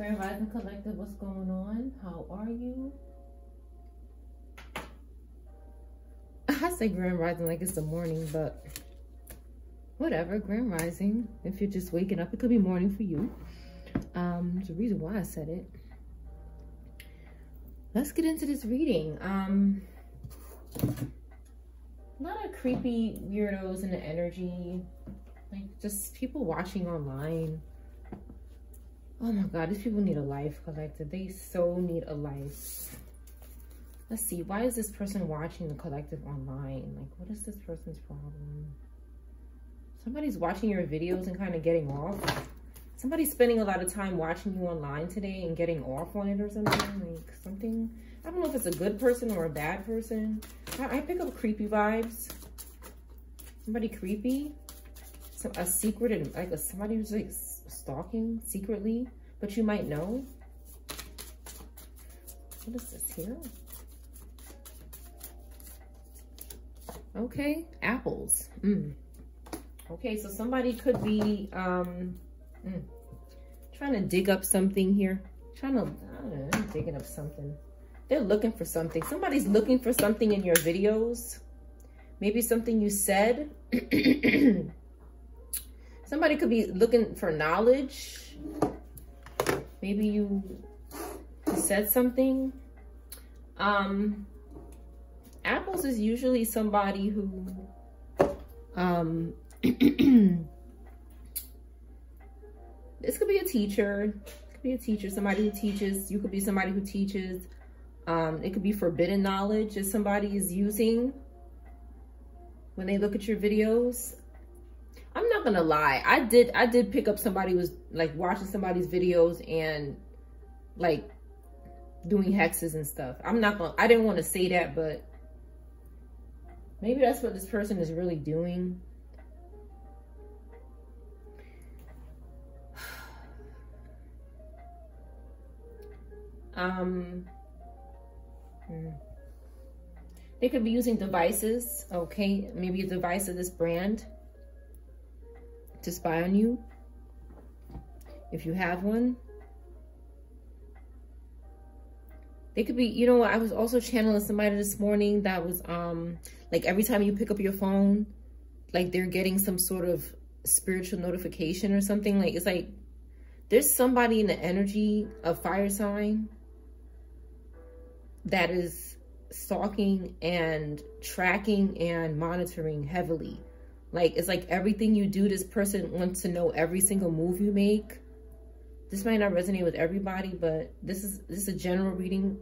Grand Rising Collective, what's going on? How are you? I say Grand Rising like it's the morning, but whatever, Grand Rising. If you're just waking up, it could be morning for you. Um, there's a reason why I said it. Let's get into this reading. Um, a lot of creepy weirdos in the energy. Like just people watching online. Oh my God, these people need a life collective. They so need a life. Let's see, why is this person watching the collective online? Like, what is this person's problem? Somebody's watching your videos and kind of getting off. Somebody's spending a lot of time watching you online today and getting off on it or something. Like, something, I don't know if it's a good person or a bad person. I, I pick up creepy vibes. Somebody creepy. So, a secret and like a, somebody who's like stalking secretly, but you might know. What is this here? Okay, apples. Mm. Okay, so somebody could be um, mm, trying to dig up something here. Trying to, know, digging up something. They're looking for something. Somebody's looking for something in your videos. Maybe something you said. Somebody could be looking for knowledge. Maybe you said something. Um, apples is usually somebody who, um, this could be a teacher. could be a teacher, somebody who teaches. You could be somebody who teaches. Um, it could be forbidden knowledge that somebody is using when they look at your videos. Not gonna lie. I did I did pick up somebody was like watching somebody's videos and like doing hexes and stuff. I'm not gonna I didn't want to say that, but maybe that's what this person is really doing. um hmm. they could be using devices, okay? Maybe a device of this brand to spy on you if you have one. They could be, you know, I was also channeling somebody this morning that was, um, like every time you pick up your phone, like they're getting some sort of spiritual notification or something. Like, it's like, there's somebody in the energy of fire sign that is stalking and tracking and monitoring heavily like, it's like everything you do, this person wants to know every single move you make. This might not resonate with everybody, but this is this is a general reading.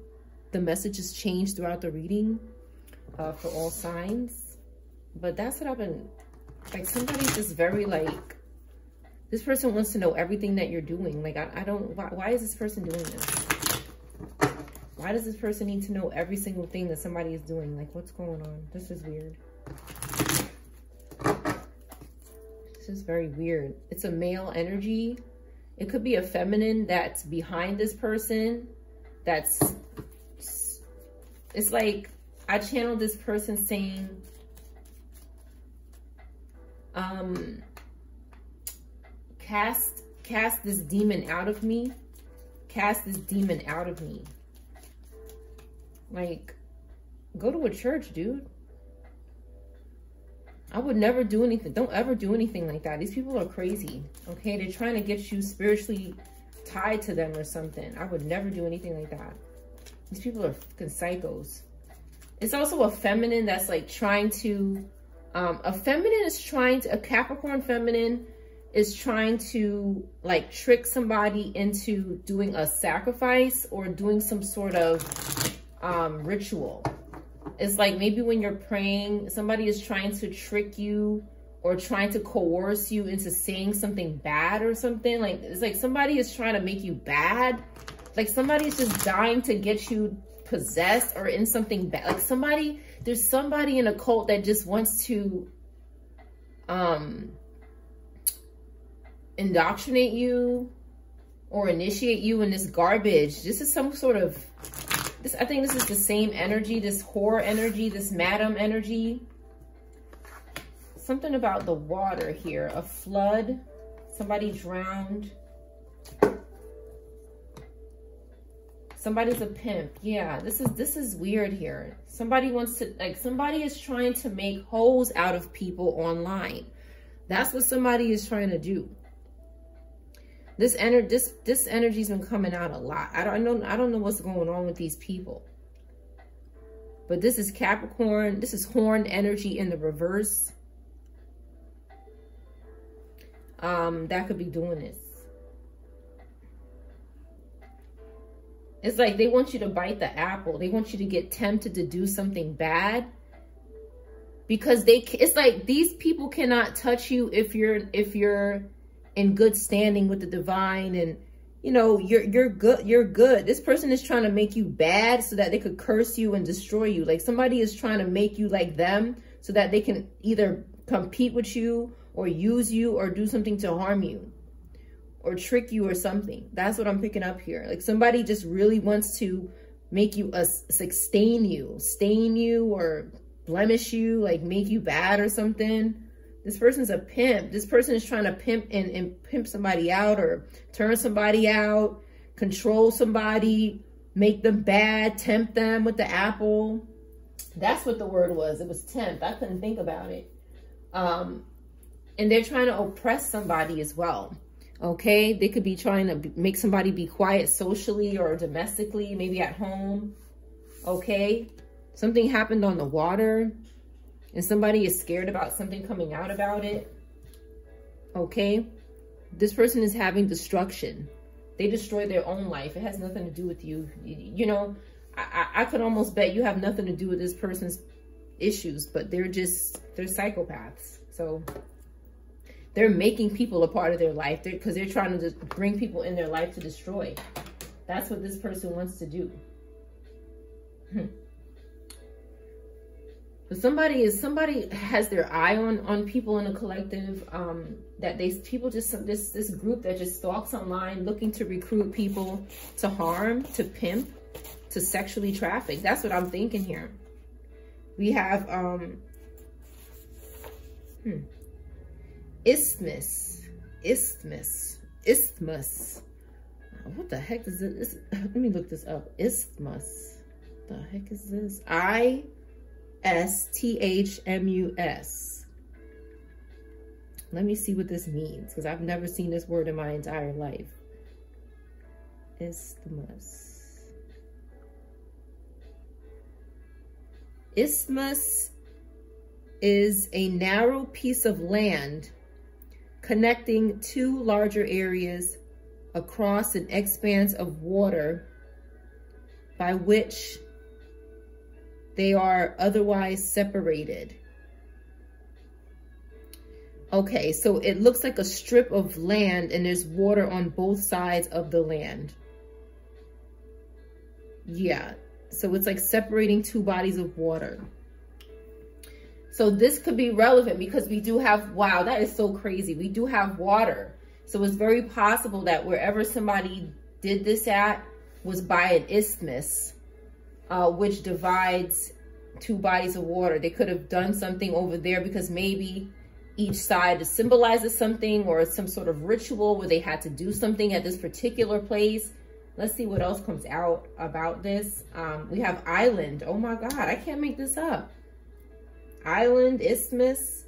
The messages change throughout the reading uh, for all signs. But that's what I've been, like somebody's just very like, this person wants to know everything that you're doing. Like, I, I don't, why, why is this person doing this? Why does this person need to know every single thing that somebody is doing? Like, what's going on? This is weird. Is very weird. It's a male energy. It could be a feminine that's behind this person. That's, it's like, I channeled this person saying, um, cast, cast this demon out of me. Cast this demon out of me. Like, go to a church, dude. I would never do anything. Don't ever do anything like that. These people are crazy. Okay. They're trying to get you spiritually tied to them or something. I would never do anything like that. These people are fucking psychos. It's also a feminine that's like trying to, um, a feminine is trying to, a Capricorn feminine is trying to like trick somebody into doing a sacrifice or doing some sort of um, ritual. It's like maybe when you're praying, somebody is trying to trick you or trying to coerce you into saying something bad or something. Like it's like somebody is trying to make you bad. Like somebody's just dying to get you possessed or in something bad. Like somebody, there's somebody in a cult that just wants to um indoctrinate you or initiate you in this garbage. This is some sort of this, I think this is the same energy, this horror energy, this madam energy. Something about the water here, a flood, somebody drowned. Somebody's a pimp. Yeah, this is this is weird here. Somebody wants to like somebody is trying to make holes out of people online. That's what somebody is trying to do. This energy this this energy's been coming out a lot. I don't know I don't know what's going on with these people. But this is Capricorn. This is horn energy in the reverse. Um, that could be doing this. It's like they want you to bite the apple. They want you to get tempted to do something bad. Because they it's like these people cannot touch you if you're if you're in good standing with the divine and you know you're you're good you're good this person is trying to make you bad so that they could curse you and destroy you like somebody is trying to make you like them so that they can either compete with you or use you or do something to harm you or trick you or something. That's what I'm picking up here. Like somebody just really wants to make you uh, a like stain you, stain you or blemish you, like make you bad or something. This person's a pimp. This person is trying to pimp and, and pimp somebody out or turn somebody out, control somebody, make them bad, tempt them with the apple. That's what the word was. It was tempt. I couldn't think about it. Um, and they're trying to oppress somebody as well okay? They could be trying to make somebody be quiet socially or domestically, maybe at home, okay? Something happened on the water and somebody is scared about something coming out about it, okay? This person is having destruction. They destroy their own life. It has nothing to do with you. You know, I, I could almost bet you have nothing to do with this person's issues, but they're just, they're psychopaths. So they're making people a part of their life because they're, they're trying to just bring people in their life to destroy. That's what this person wants to do. Hmm. But somebody is somebody has their eye on on people in a collective um that they people just this this group that just stalks online looking to recruit people to harm to pimp to sexually traffic that's what i'm thinking here we have um hmm isthmus, isthmus, isthmus. What the heck is this? Let me look this up. Isthmus. The heck is this? I S T H M U S. Let me see what this means because I've never seen this word in my entire life. Isthmus. Isthmus is a narrow piece of land connecting two larger areas across an expanse of water by which they are otherwise separated. Okay, so it looks like a strip of land and there's water on both sides of the land. Yeah, so it's like separating two bodies of water. So this could be relevant because we do have, wow, that is so crazy. We do have water. So it's very possible that wherever somebody did this at was by an isthmus, uh, which divides two bodies of water. They could have done something over there because maybe each side symbolizes something or some sort of ritual where they had to do something at this particular place. Let's see what else comes out about this. Um, we have island. Oh my God, I can't make this up island, isthmus,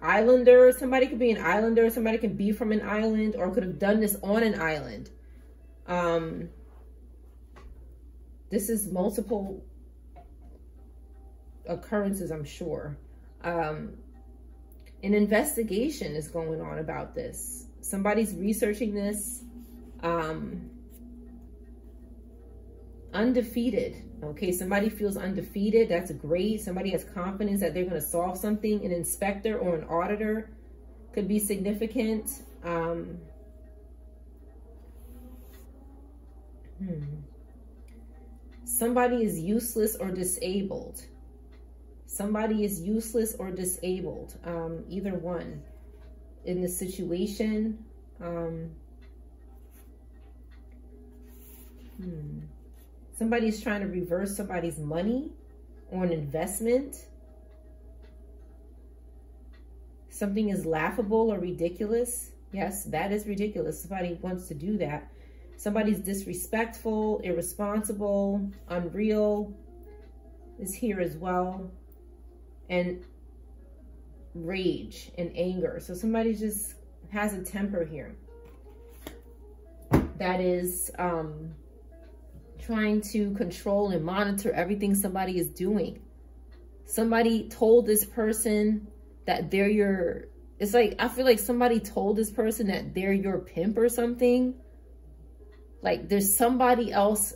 islander. Somebody could be an islander. Somebody can be from an island or could have done this on an island. Um, this is multiple occurrences, I'm sure. Um, an investigation is going on about this. Somebody's researching this. Um, undefeated. Okay, somebody feels undefeated. That's great. Somebody has confidence that they're going to solve something. An inspector or an auditor could be significant. Um, hmm. Somebody is useless or disabled. Somebody is useless or disabled. Um, either one. In the situation. Um, hmm. Somebody's trying to reverse somebody's money or an investment. Something is laughable or ridiculous. Yes, that is ridiculous. Somebody wants to do that. Somebody's disrespectful, irresponsible, unreal is here as well. And rage and anger. So somebody just has a temper here that is um, trying to control and monitor everything somebody is doing. Somebody told this person that they're your, it's like, I feel like somebody told this person that they're your pimp or something. Like there's somebody else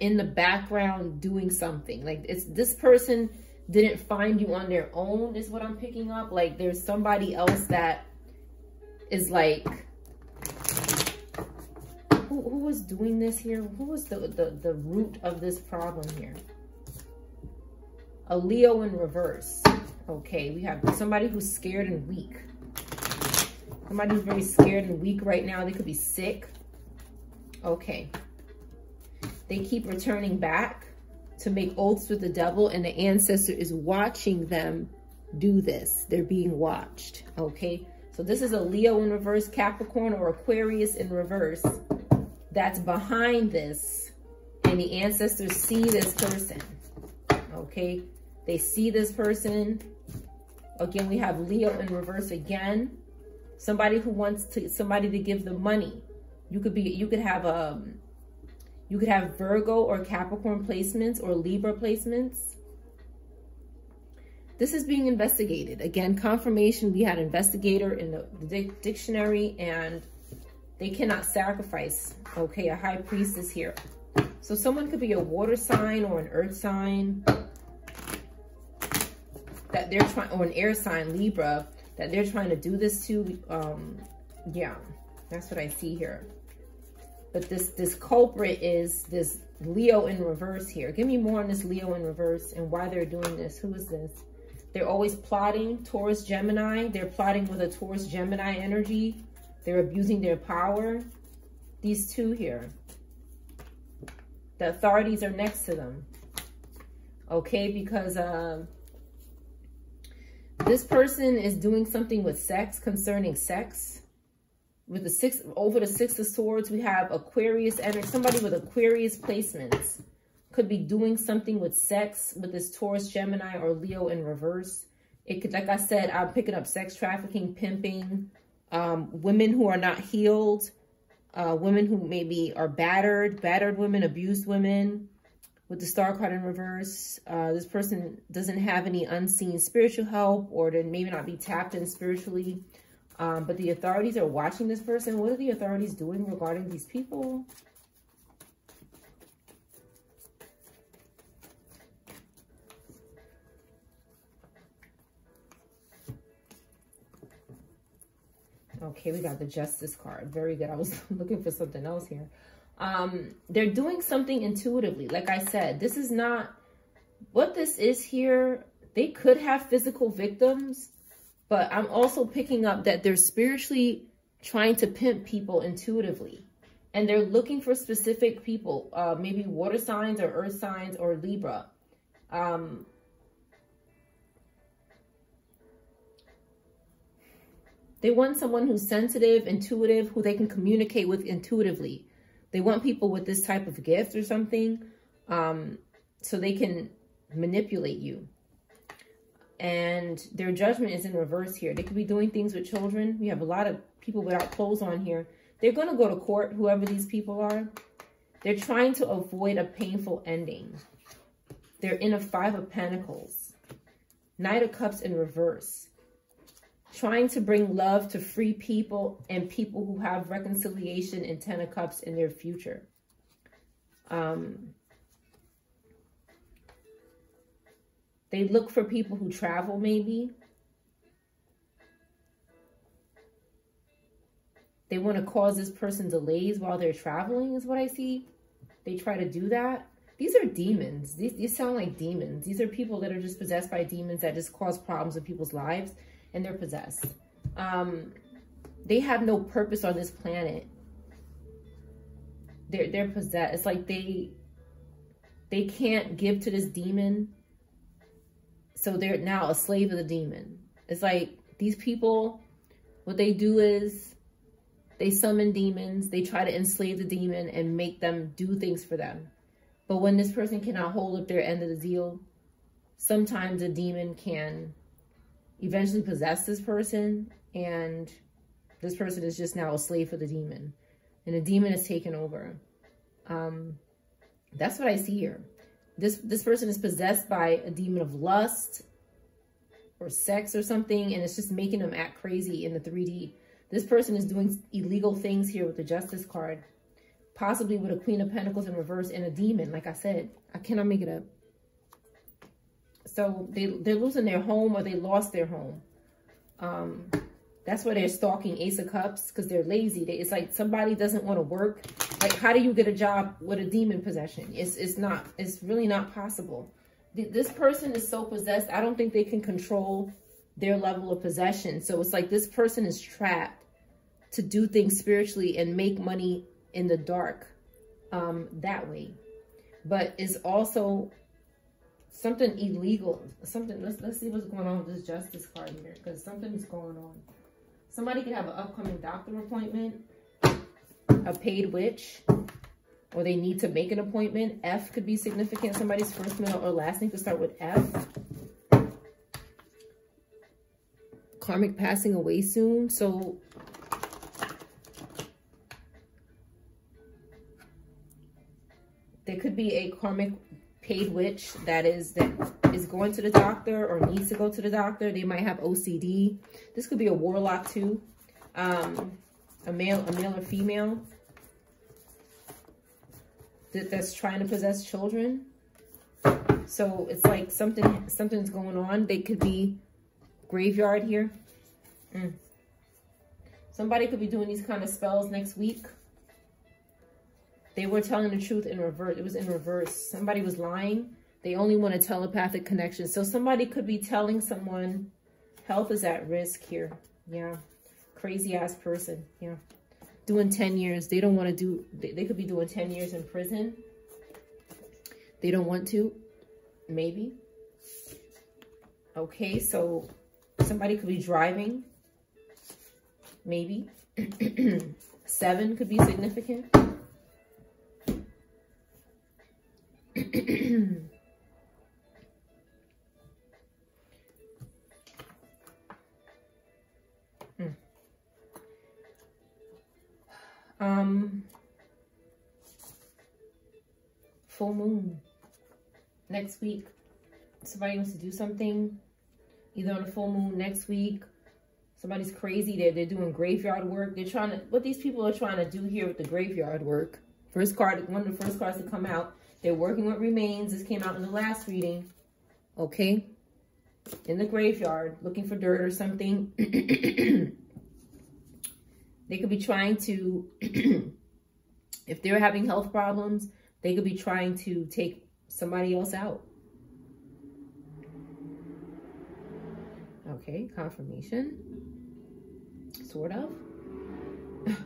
in the background doing something. Like it's this person didn't find you on their own is what I'm picking up. Like there's somebody else that is like who, who was doing this here? Who was the, the, the root of this problem here? A Leo in reverse. Okay, we have somebody who's scared and weak. Somebody who's very scared and weak right now. They could be sick. Okay. They keep returning back to make oaths with the devil and the ancestor is watching them do this. They're being watched. Okay. So this is a Leo in reverse, Capricorn or Aquarius in reverse that's behind this and the ancestors see this person okay they see this person again we have leo in reverse again somebody who wants to somebody to give them money you could be you could have um you could have virgo or capricorn placements or libra placements this is being investigated again confirmation we had investigator in the, dictionary and they cannot sacrifice, okay, a high priestess here. So someone could be a water sign or an earth sign that they're trying, or an air sign, Libra, that they're trying to do this to. Um, yeah, that's what I see here. But this, this culprit is this Leo in reverse here. Give me more on this Leo in reverse and why they're doing this. Who is this? They're always plotting Taurus Gemini. They're plotting with a Taurus Gemini energy. They're abusing their power. These two here. The authorities are next to them. Okay, because uh, this person is doing something with sex, concerning sex. With the six, over the six of swords, we have Aquarius energy. Somebody with Aquarius placements could be doing something with sex with this Taurus, Gemini, or Leo in reverse. It could, like I said, I'm picking up sex trafficking, pimping, um, women who are not healed, uh, women who maybe are battered, battered women, abused women with the star card in reverse. Uh, this person doesn't have any unseen spiritual help or to maybe not be tapped in spiritually. Um, but the authorities are watching this person. What are the authorities doing regarding these people? Okay, we got the justice card. Very good. I was looking for something else here. Um, they're doing something intuitively. Like I said, this is not what this is here. They could have physical victims, but I'm also picking up that they're spiritually trying to pimp people intuitively. And they're looking for specific people, uh, maybe water signs or earth signs or Libra. Um, They want someone who's sensitive, intuitive, who they can communicate with intuitively. They want people with this type of gift or something um, so they can manipulate you. And their judgment is in reverse here. They could be doing things with children. We have a lot of people without clothes on here. They're going to go to court, whoever these people are. They're trying to avoid a painful ending. They're in a Five of Pentacles. Knight of Cups in reverse trying to bring love to free people and people who have reconciliation and Ten of Cups in their future. Um, they look for people who travel maybe. They want to cause this person delays while they're traveling is what I see. They try to do that. These are demons. These, these sound like demons. These are people that are just possessed by demons that just cause problems in people's lives and they're possessed. Um, they have no purpose on this planet. They're they're possessed. It's like they they can't give to this demon. So they're now a slave of the demon. It's like these people, what they do is They summon demons. They try to enslave the demon and make them do things for them. But when this person cannot hold up their end of the deal, sometimes a demon can eventually possess this person and this person is just now a slave for the demon and the demon is taken over. Um, that's what I see here. This, this person is possessed by a demon of lust or sex or something, and it's just making them act crazy in the 3D. This person is doing illegal things here with the Justice card, possibly with a Queen of Pentacles in reverse and a demon. Like I said, I cannot make it up. So they, they're losing their home or they lost their home. Um, that's why they're stalking Ace of Cups because they're lazy. They, it's like somebody doesn't want to work. Like, how do you get a job with a demon possession? It's, it's not, it's really not possible. This person is so possessed, I don't think they can control their level of possession. So it's like this person is trapped to do things spiritually and make money in the dark um, that way. But it's also something illegal. Something, let's, let's see what's going on with this justice card here because something is going on. Somebody could have an upcoming doctor appointment, a paid witch, or they need to make an appointment. F could be significant. Somebody's first, middle, or last name could start with F. Karmic passing away soon. So there could be a karmic paid witch that is that is going to the doctor or needs to go to the doctor. They might have OCD. This could be a warlock too. Um, a male, a male or female that, that's trying to possess children. So it's like something something's going on. They could be graveyard here. Mm. Somebody could be doing these kind of spells next week. They were telling the truth in reverse. It was in reverse. Somebody was lying. They only want a telepathic connection. So somebody could be telling someone health is at risk here. Yeah. Crazy ass person. Yeah. Doing 10 years. They don't want to do, they, they could be doing 10 years in prison. They don't want to. Maybe. Okay, so somebody could be driving. Maybe. Seven could be significant. Um full moon. Next week somebody wants to do something either on a full moon next week. Somebody's crazy they're, they're doing graveyard work. They're trying to what these people are trying to do here with the graveyard work. First card one of the first cards to come out they're working with remains. This came out in the last reading. Okay. In the graveyard, looking for dirt or something. they could be trying to, if they're having health problems, they could be trying to take somebody else out. Okay, confirmation. Sort of.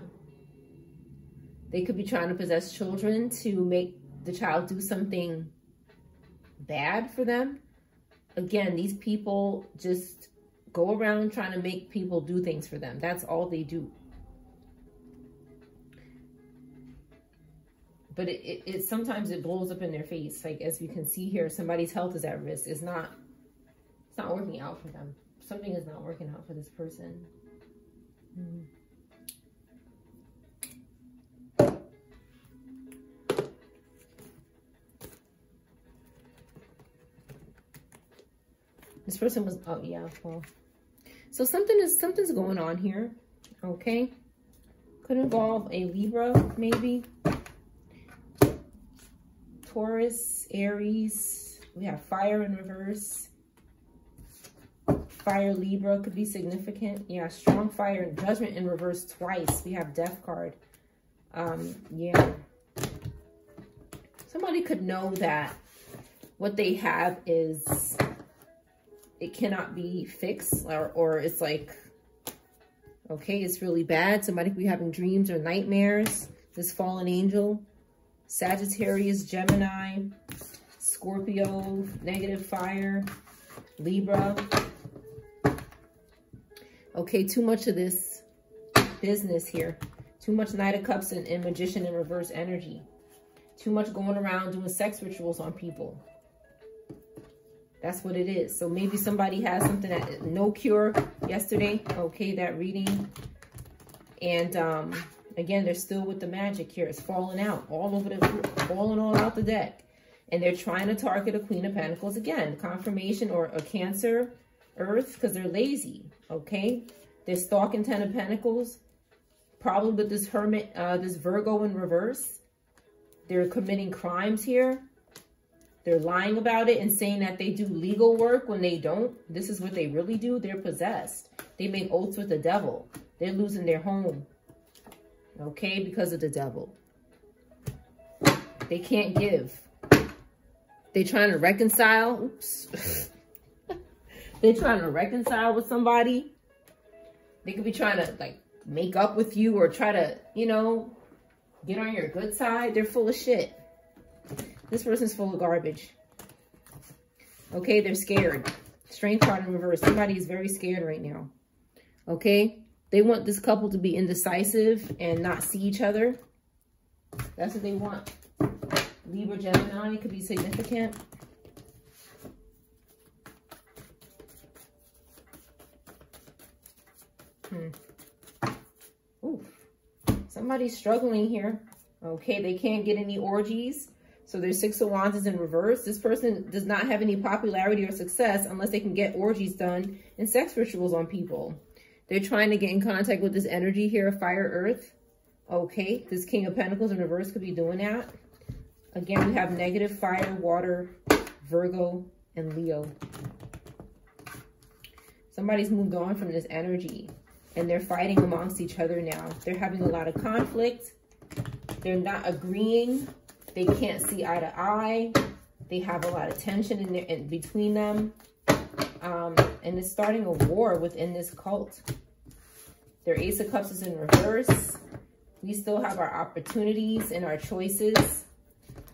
they could be trying to possess children to make the child do something bad for them. Again, these people just go around trying to make people do things for them. That's all they do. But it, it, it sometimes it blows up in their face. Like as you can see here, somebody's health is at risk. It's not it's not working out for them. Something is not working out for this person. Mm. This person was, oh yeah, well. So something is, something's going on here, okay? Could involve a Libra, maybe. Taurus, Aries. We have fire in reverse. Fire Libra could be significant. Yeah, strong fire and judgment in reverse twice. We have death card. Um, yeah. Somebody could know that what they have is it cannot be fixed or, or it's like, okay, it's really bad. Somebody could be having dreams or nightmares. This fallen angel, Sagittarius, Gemini, Scorpio, negative fire, Libra. Okay, too much of this business here. Too much Knight of Cups and, and Magician in reverse energy. Too much going around doing sex rituals on people. That's what it is. So maybe somebody has something that no cure yesterday. Okay, that reading. And um, again, they're still with the magic here. It's falling out all over the, falling all out the deck. And they're trying to target a Queen of Pentacles again. Confirmation or a Cancer, Earth, because they're lazy. Okay, they're stalking Ten of Pentacles. Probably with this Hermit, uh, this Virgo in reverse. They're committing crimes here. They're lying about it and saying that they do legal work when they don't. This is what they really do. They're possessed. They make oaths with the devil. They're losing their home. Okay, because of the devil. They can't give. They're trying to reconcile. Oops. They're trying to reconcile with somebody. They could be trying to like make up with you or try to, you know, get on your good side. They're full of shit. This person's full of garbage. Okay, they're scared. Strength card in reverse. Somebody is very scared right now. Okay, they want this couple to be indecisive and not see each other. That's what they want. Libra, Gemini could be significant. Hmm. Ooh, somebody's struggling here. Okay, they can't get any orgies. So there's Six of Wands is in reverse. This person does not have any popularity or success unless they can get orgies done and sex rituals on people. They're trying to get in contact with this energy here of Fire Earth. Okay, this King of Pentacles in reverse could be doing that. Again, we have negative fire, water, Virgo, and Leo. Somebody's moved on from this energy and they're fighting amongst each other now. They're having a lot of conflict. They're not agreeing they can't see eye to eye. They have a lot of tension in, there, in between them. Um, and it's starting a war within this cult. Their Ace of Cups is in reverse. We still have our opportunities and our choices.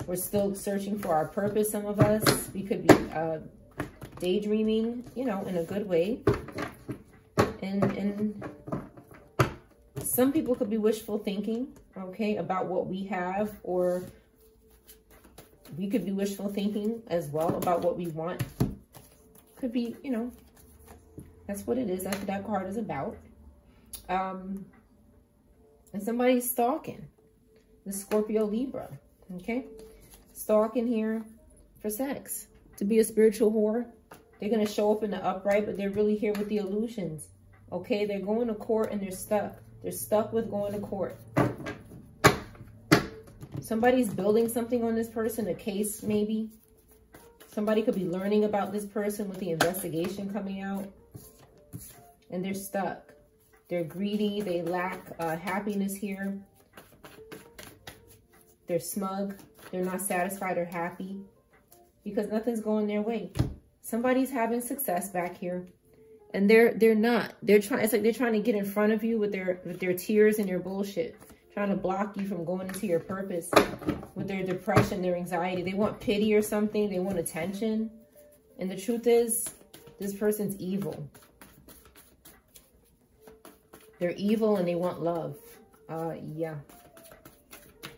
We're still searching for our purpose, some of us. We could be uh, daydreaming, you know, in a good way. And, and some people could be wishful thinking, okay, about what we have or we could be wishful thinking as well about what we want. Could be, you know, that's what it is. That's what that card is about. Um, and somebody's stalking. The Scorpio Libra, okay? Stalking here for sex. To be a spiritual whore. They're going to show up in the upright, but they're really here with the illusions. Okay, they're going to court and they're stuck. They're stuck with going to court. Somebody's building something on this person, a case maybe. Somebody could be learning about this person with the investigation coming out. And they're stuck. They're greedy. They lack uh, happiness here. They're smug. They're not satisfied or happy because nothing's going their way. Somebody's having success back here and they're they're not. They're trying it's like they're trying to get in front of you with their with their tears and their bullshit trying to block you from going into your purpose with their depression, their anxiety. They want pity or something. They want attention. And the truth is, this person's evil. They're evil and they want love. Uh, yeah.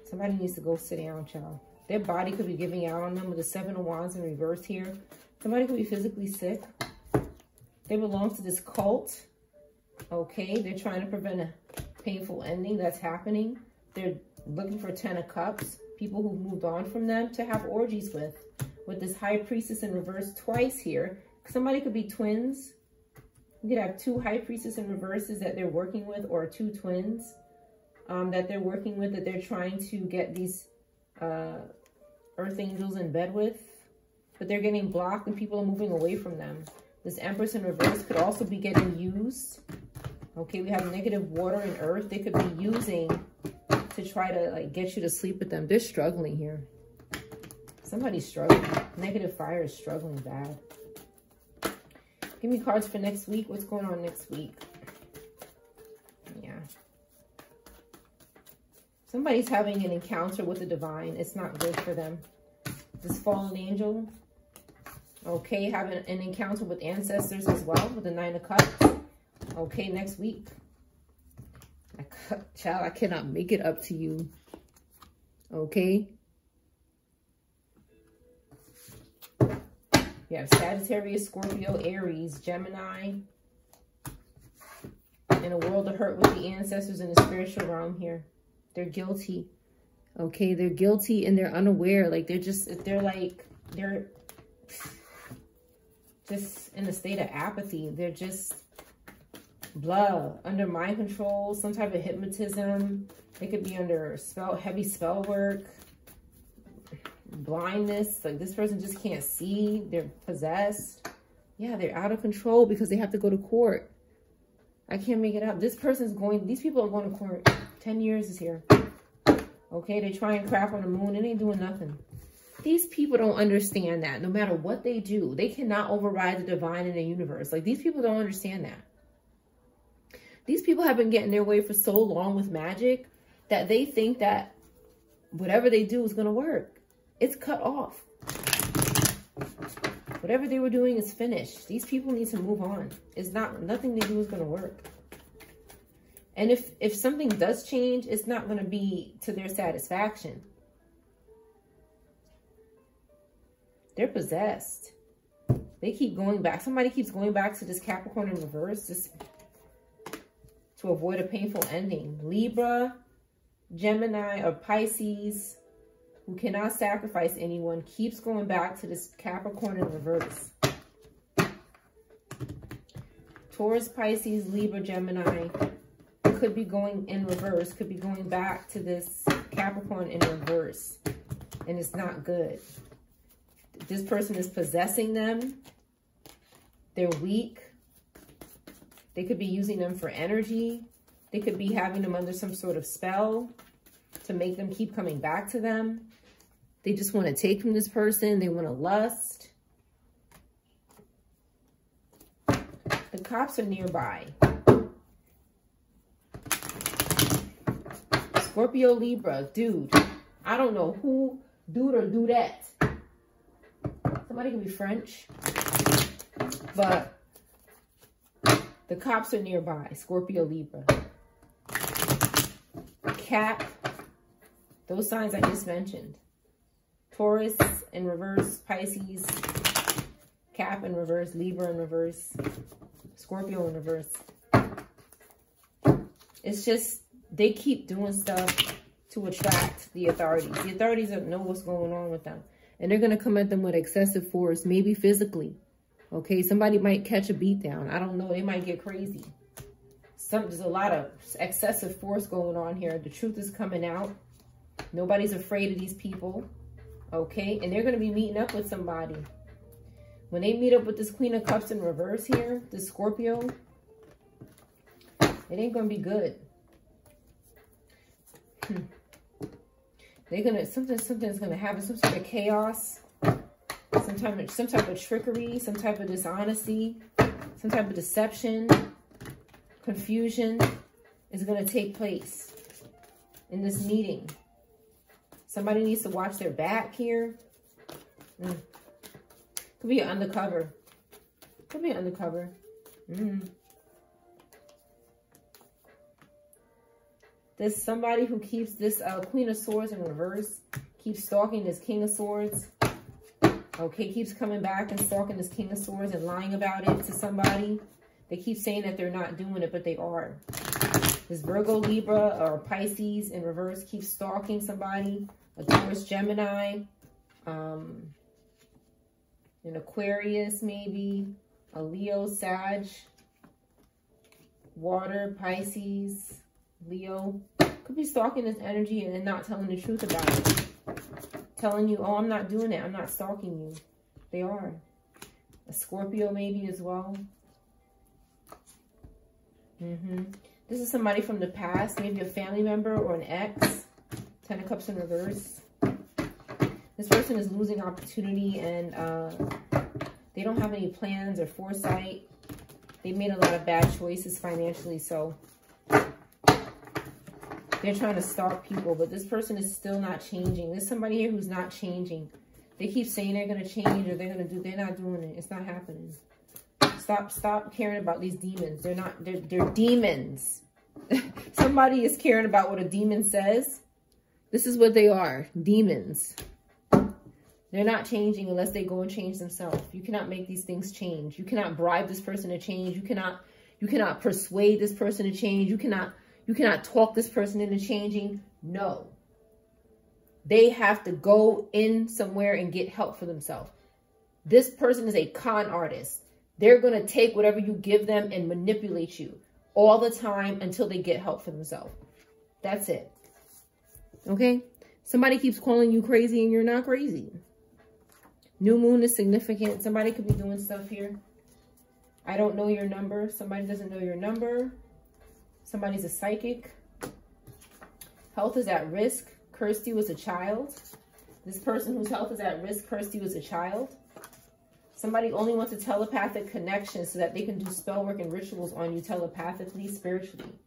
Somebody needs to go sit down, child. Their body could be giving out on them with the Seven of Wands in reverse here. Somebody could be physically sick. They belong to this cult. Okay, they're trying to prevent a painful ending that's happening. They're looking for Ten of Cups, people who've moved on from them to have orgies with. With this High Priestess in reverse twice here. Somebody could be twins. You could have two High Priestess in reverses that they're working with or two twins um, that they're working with that they're trying to get these uh, Earth Angels in bed with. But they're getting blocked and people are moving away from them. This Empress in reverse could also be getting used Okay, we have negative water and earth. They could be using to try to like get you to sleep with them. They're struggling here. Somebody's struggling. Negative fire is struggling bad. Give me cards for next week. What's going on next week? Yeah. Somebody's having an encounter with the divine. It's not good for them. This fallen angel. Okay, having an encounter with ancestors as well with the Nine of Cups. Okay, next week. I, Child, I cannot make it up to you. Okay? You have Sagittarius, Scorpio, Aries, Gemini. In a world of hurt with the ancestors in the spiritual realm here. They're guilty. Okay? They're guilty and they're unaware. Like, they're just, they're like, they're just in a state of apathy. They're just blah, under mind control, some type of hypnotism. They could be under spell, heavy spell work, blindness. Like this person just can't see. They're possessed. Yeah, they're out of control because they have to go to court. I can't make it up. This person's going, these people are going to court. 10 years is here. Okay, they try and crap on the moon and ain't doing nothing. These people don't understand that no matter what they do, they cannot override the divine in the universe. Like these people don't understand that. These people have been getting their way for so long with magic that they think that whatever they do is going to work. It's cut off. Whatever they were doing is finished. These people need to move on. It's not, nothing they do is going to work. And if, if something does change, it's not going to be to their satisfaction. They're possessed. They keep going back. Somebody keeps going back to this Capricorn in reverse. This to avoid a painful ending. Libra, Gemini, or Pisces, who cannot sacrifice anyone, keeps going back to this Capricorn in reverse. Taurus, Pisces, Libra, Gemini could be going in reverse, could be going back to this Capricorn in reverse. And it's not good. This person is possessing them. They're weak. They could be using them for energy. They could be having them under some sort of spell to make them keep coming back to them. They just want to take from this person. They want to lust. The cops are nearby. Scorpio Libra, dude. I don't know who dude or do that. Somebody can be French. But the cops are nearby. Scorpio, Libra. Cap. Those signs I just mentioned. Taurus in reverse. Pisces. Cap in reverse. Libra in reverse. Scorpio in reverse. It's just, they keep doing stuff to attract the authorities. The authorities don't know what's going on with them. And they're going to come at them with excessive force, maybe physically. Okay, somebody might catch a beat down. I don't know. They might get crazy. Some, there's a lot of excessive force going on here. The truth is coming out. Nobody's afraid of these people. Okay, and they're going to be meeting up with somebody. When they meet up with this Queen of Cups in reverse here, the Scorpio, it ain't going to be good. Hmm. They're going to, something, something's going to happen, some sort of chaos some type of some type of trickery, some type of dishonesty, some type of deception, confusion is going to take place in this meeting. Somebody needs to watch their back here. Mm. Could be undercover. Could be undercover. Mm. There's somebody who keeps this uh, Queen of Swords in reverse, keeps stalking this King of Swords. Okay, keeps coming back and stalking this King of Swords and lying about it to somebody. They keep saying that they're not doing it, but they are. This Virgo, Libra, or Pisces in reverse keeps stalking somebody. A Taurus, Gemini, um, an Aquarius maybe, a Leo, Sag, Water, Pisces, Leo. Could be stalking this energy and not telling the truth about it telling you, oh, I'm not doing it. I'm not stalking you. They are. A Scorpio maybe as well. Mm -hmm. This is somebody from the past, maybe a family member or an ex. Ten of Cups in reverse. This person is losing opportunity and uh, they don't have any plans or foresight. They've made a lot of bad choices financially, so they're trying to start people, but this person is still not changing. There's somebody here who's not changing. They keep saying they're going to change or they're going to do, they're not doing it. It's not happening. Stop, stop caring about these demons. They're not, they're, they're demons. somebody is caring about what a demon says. This is what they are, demons. They're not changing unless they go and change themselves. You cannot make these things change. You cannot bribe this person to change. You cannot you cannot persuade this person to change. You cannot you cannot talk this person into changing. No. They have to go in somewhere and get help for themselves. This person is a con artist. They're going to take whatever you give them and manipulate you all the time until they get help for themselves. That's it. Okay? Somebody keeps calling you crazy and you're not crazy. New moon is significant. Somebody could be doing stuff here. I don't know your number. Somebody doesn't know your number. Somebody's a psychic. Health is at risk. Cursed you a child. This person whose health is at risk cursed you a child. Somebody only wants a telepathic connection so that they can do spell work and rituals on you telepathically, spiritually.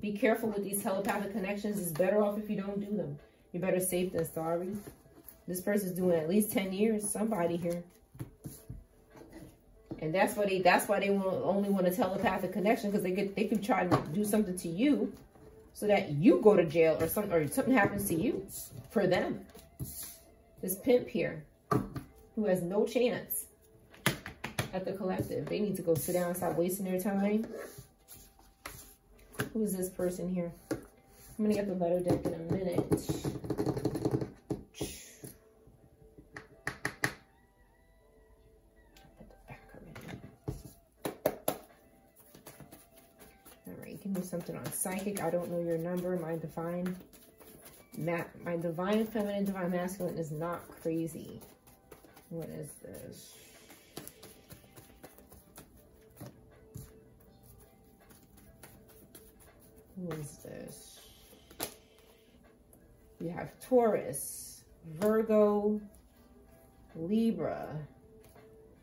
Be careful with these telepathic connections. It's better off if you don't do them. You're better safe than sorry. This person's doing at least 10 years. Somebody here. And that's why they that's why they will only want a telepathic connection because they get they can try to do something to you so that you go to jail or something or something happens to you for them. This pimp here who has no chance at the collective. They need to go sit down and stop wasting their time. Who's this person here? I'm to get the letter deck in a minute. Something on psychic. I don't know your number. My divine, my divine feminine, divine masculine is not crazy. What is this? Who is this? We have Taurus, Virgo, Libra,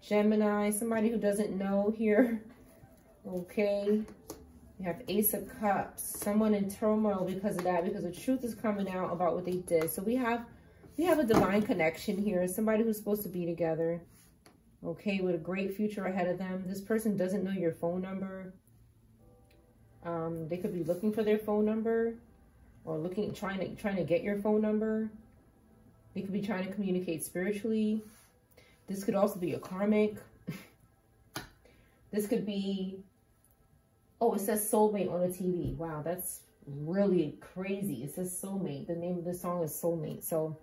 Gemini, somebody who doesn't know here. Okay. We have Ace of Cups, someone in turmoil because of that, because the truth is coming out about what they did. So we have we have a divine connection here. Somebody who's supposed to be together. Okay, with a great future ahead of them. This person doesn't know your phone number. Um, they could be looking for their phone number or looking, trying to, trying to get your phone number. They could be trying to communicate spiritually. This could also be a karmic. this could be, oh, it says soulmate on the TV. Wow, that's really crazy. It says soulmate. The name of the song is soulmate. So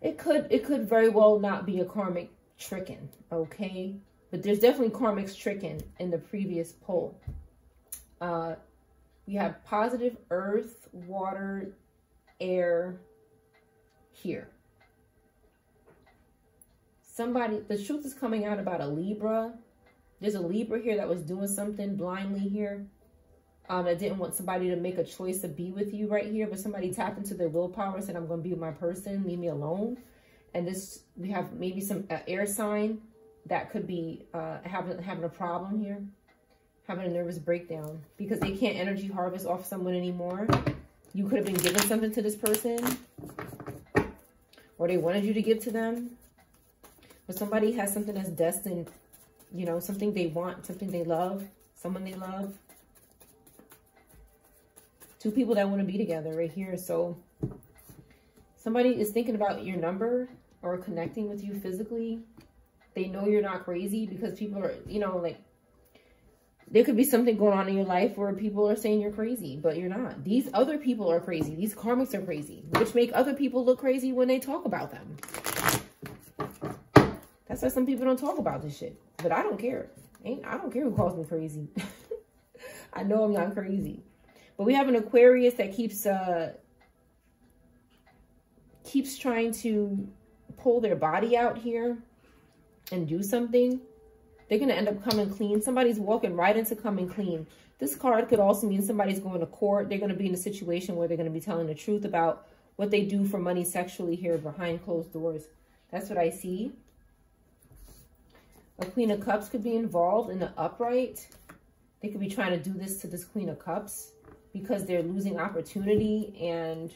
it could, it could very well not be a karmic tricking, okay? But there's definitely karmics tricking in the previous poll. Uh, we have positive earth, water, air here. Somebody, the truth is coming out about a Libra. There's a Libra here that was doing something blindly here. Um, that didn't want somebody to make a choice to be with you right here, but somebody tapped into their willpower and said, I'm going to be with my person, leave me alone. And this, we have maybe some uh, air sign that could be uh, having, having a problem here having a nervous breakdown because they can't energy harvest off someone anymore. You could have been giving something to this person or they wanted you to give to them. But somebody has something that's destined, you know, something they want, something they love, someone they love. Two people that want to be together right here. So somebody is thinking about your number or connecting with you physically. They know you're not crazy because people are, you know, like there could be something going on in your life where people are saying you're crazy, but you're not. These other people are crazy. These karmics are crazy, which make other people look crazy when they talk about them. That's why some people don't talk about this shit. But I don't care. Ain't I don't care who calls me crazy. I know I'm not crazy. But we have an Aquarius that keeps uh keeps trying to pull their body out here and do something. They're going to end up coming clean. Somebody's walking right into coming clean. This card could also mean somebody's going to court. They're going to be in a situation where they're going to be telling the truth about what they do for money sexually here behind closed doors. That's what I see. A Queen of Cups could be involved in the upright. They could be trying to do this to this Queen of Cups because they're losing opportunity and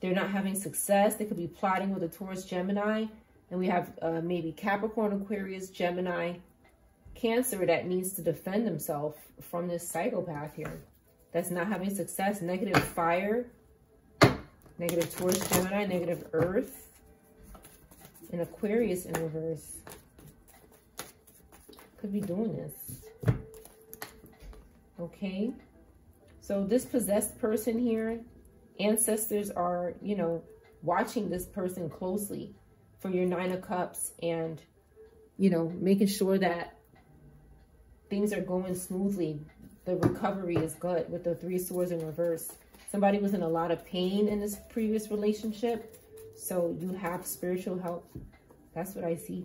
they're not having success. They could be plotting with a Taurus Gemini and we have uh, maybe Capricorn, Aquarius, Gemini, Cancer that needs to defend himself from this psychopath here. that's not having success. Negative fire. Negative Taurus, Gemini, negative Earth. And Aquarius in reverse. Could be doing this. Okay. So this possessed person here, ancestors are, you know, watching this person closely for your Nine of Cups and, you know, making sure that things are going smoothly. The recovery is good with the Three Swords in reverse. Somebody was in a lot of pain in this previous relationship. So you have spiritual help. That's what I see.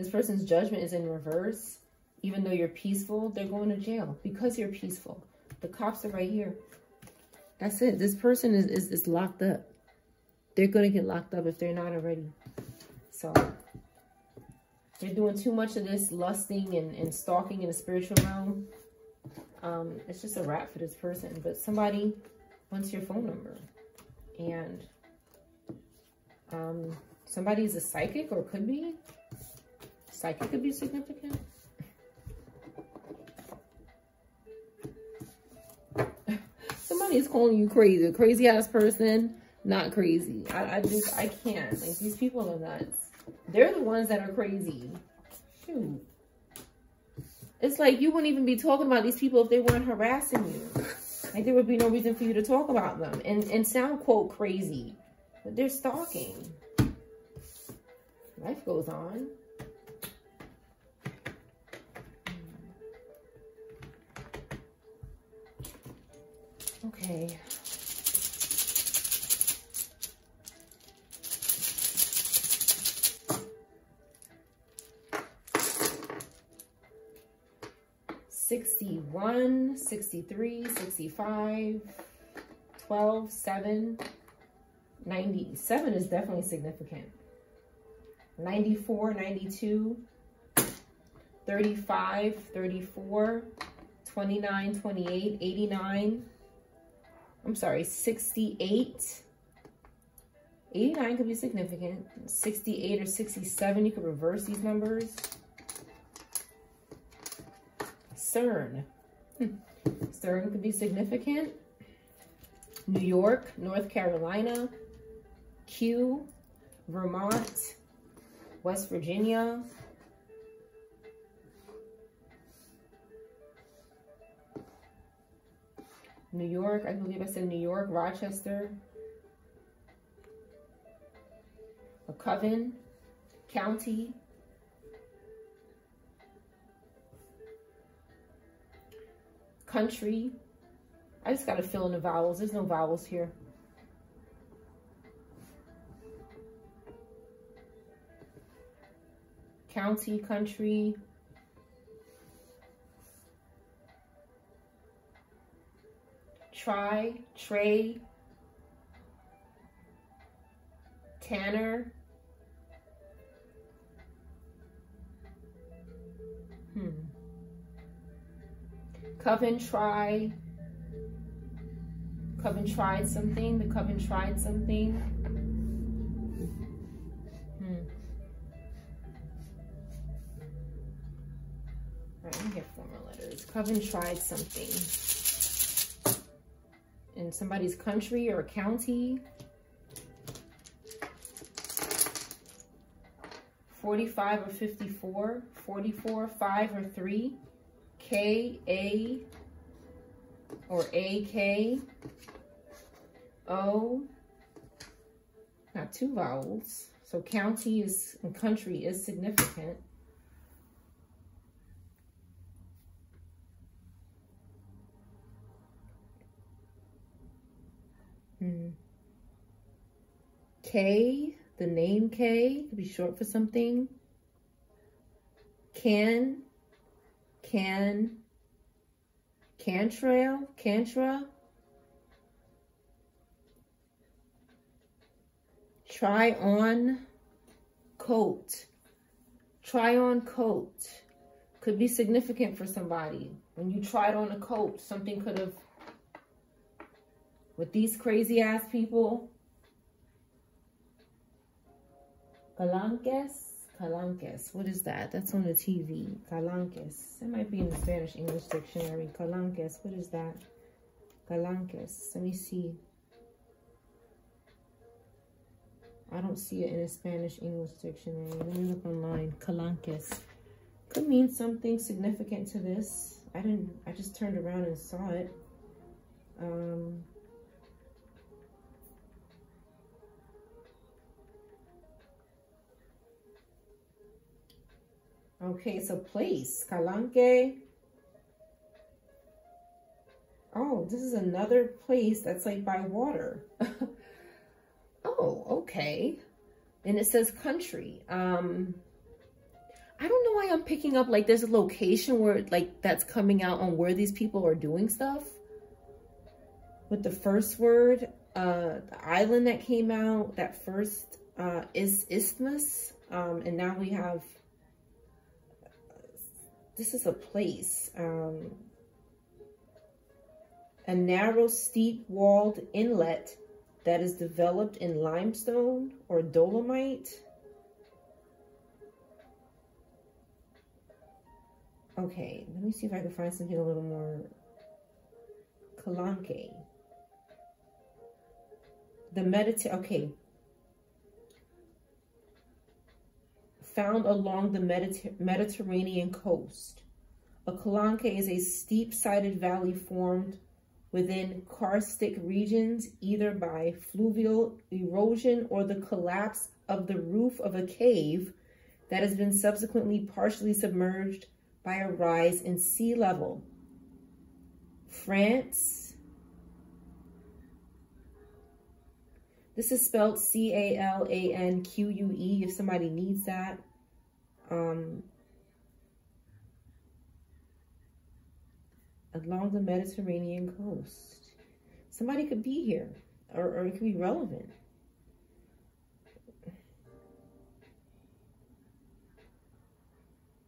This person's judgment is in reverse. Even though you're peaceful, they're going to jail because you're peaceful. The cops are right here. That's it. This person is, is, is locked up. They're going to get locked up if they're not already. So, they're doing too much of this lusting and, and stalking in the spiritual realm. Um, it's just a wrap for this person. But somebody wants your phone number. And um, somebody's a psychic or could be. Psychic could be significant. Somebody is calling you crazy. A crazy ass person, not crazy. I, I just, I can't. Like, these people are nuts. They're the ones that are crazy. Shoot. It's like you wouldn't even be talking about these people if they weren't harassing you. Like there would be no reason for you to talk about them and, and sound quote crazy. But they're stalking. Life goes on. Okay. Sixty-one, sixty-three, sixty-five, twelve, seven, ninety. Seven is definitely significant. 94, 92, 35, 34, 29, 28, 89, I'm sorry, 68. 89 could be significant. 68 or 67, you could reverse these numbers. CERN. Hmm. CERN could be significant. New York, North Carolina, Q, Vermont, West Virginia, New York, I believe I said New York, Rochester, a coven, county, country. I just got to fill in the vowels. There's no vowels here. County, country, Try, Trey, Tanner. Hmm. Coven try. Coven tried something. The Coven tried something. Hmm. All right, let me get four more letters. Coven tried something in somebody's country or county. 45 or 54, 44, 5 or 3, K, A, or A, K, O, not two vowels. So county is and country is significant. Hmm. K, the name K, could be short for something. Can, can, cantrail, cantra. Try on coat. Try on coat. Could be significant for somebody. When you tried on a coat, something could have with these crazy ass people. Calanques, Calanques. What is that? That's on the TV. Calanques. It might be in the Spanish English dictionary. Calanques. What is that? Calanques. Let me see. I don't see it in a Spanish English dictionary. Let me look online. Calanques. Could mean something significant to this. I didn't, I just turned around and saw it. Um, Okay, so place, Calanque. Oh, this is another place that's like by water. oh, okay. And it says country. Um, I don't know why I'm picking up like there's a location where like that's coming out on where these people are doing stuff. With the first word, uh, the island that came out, that first uh, is isthmus. Um, and now we have this is a place, um, a narrow, steep-walled inlet that is developed in limestone or dolomite. Okay, let me see if I can find something a little more Calanque. The medita okay, found along the Mediter Mediterranean coast. A calanque is a steep-sided valley formed within karstic regions, either by fluvial erosion or the collapse of the roof of a cave that has been subsequently partially submerged by a rise in sea level. France. This is spelled C-A-L-A-N-Q-U-E if somebody needs that. Um, along the Mediterranean coast. Somebody could be here or, or it could be relevant.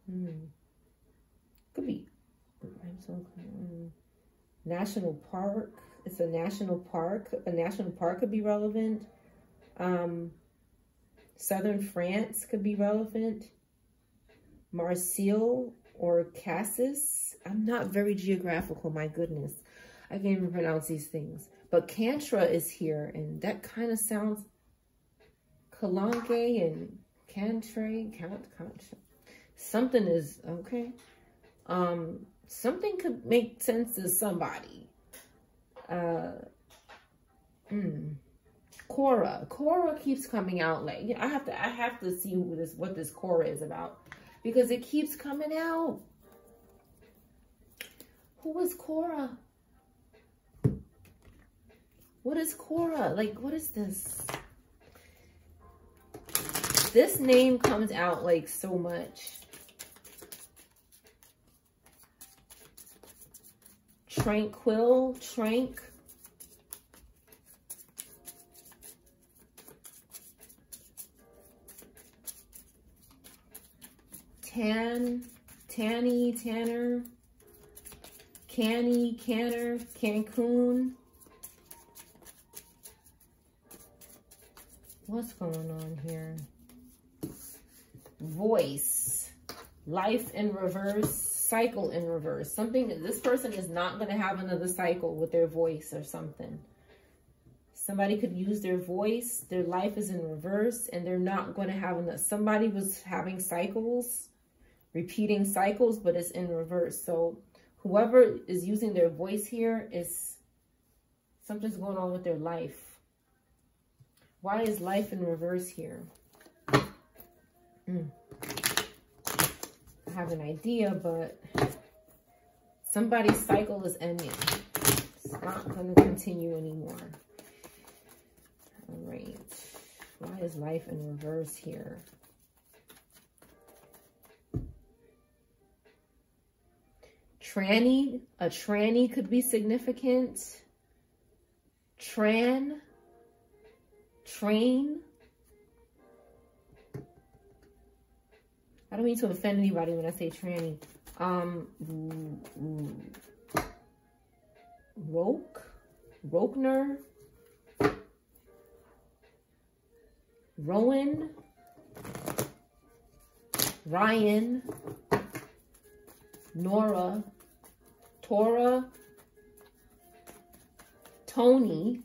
Hmm. Could be national park. It's a national park. A national park could be relevant. Um, Southern France could be relevant. Marseille or Cassis. I'm not very geographical, my goodness. I can't even pronounce these things. But Cantra is here, and that kind of sounds Calanque and Cantre. Cant, Cant, something is, okay. Um, something could make sense to somebody. Uh, hmm. Cora. Cora keeps coming out like I have to I have to see who this what this Cora is about because it keeps coming out. Who is Cora? What is Cora? Like, what is this? This name comes out like so much. Tranquil, Trank. Tan, Tanny, Tanner. Canny, Canner, Cancun. What's going on here? Voice. Life in reverse. Cycle in reverse. Something, this person is not going to have another cycle with their voice or something. Somebody could use their voice. Their life is in reverse and they're not going to have enough. Somebody was having cycles, repeating cycles, but it's in reverse. So whoever is using their voice here is something's going on with their life. Why is life in reverse here? Mm. Have an idea, but somebody's cycle is ending. It's not going to continue anymore. All right. Why is life in reverse here? tranny, a tranny could be significant. Tran, train. I don't mean to offend anybody when I say tranny. Um, Roke, Rokner, Rowan, Ryan, Nora, Tora, Tony,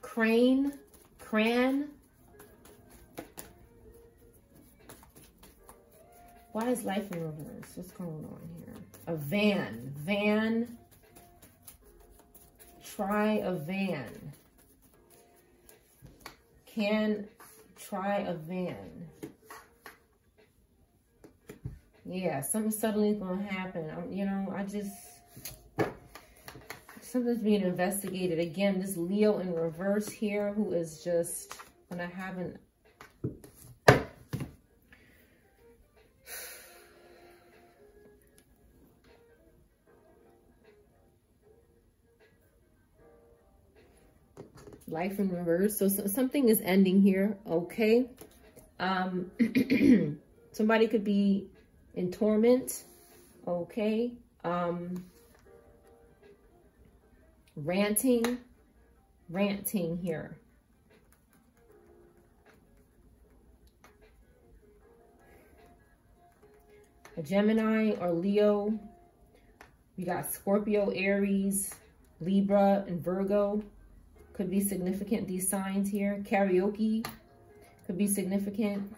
Crane, Cran. Why is life in reverse? What's going on here? A van. Van. Try a van. Can try a van. Yeah, something suddenly going to happen. I'm, you know, I just something's being investigated. Again, this Leo in reverse here who is just when I have an... Life in reverse. So, so something is ending here. Okay. Um, somebody could be in torment. Okay. Um, ranting, ranting here. A Gemini or Leo. We got Scorpio, Aries, Libra, and Virgo. Could be significant, these signs here. Karaoke could be significant.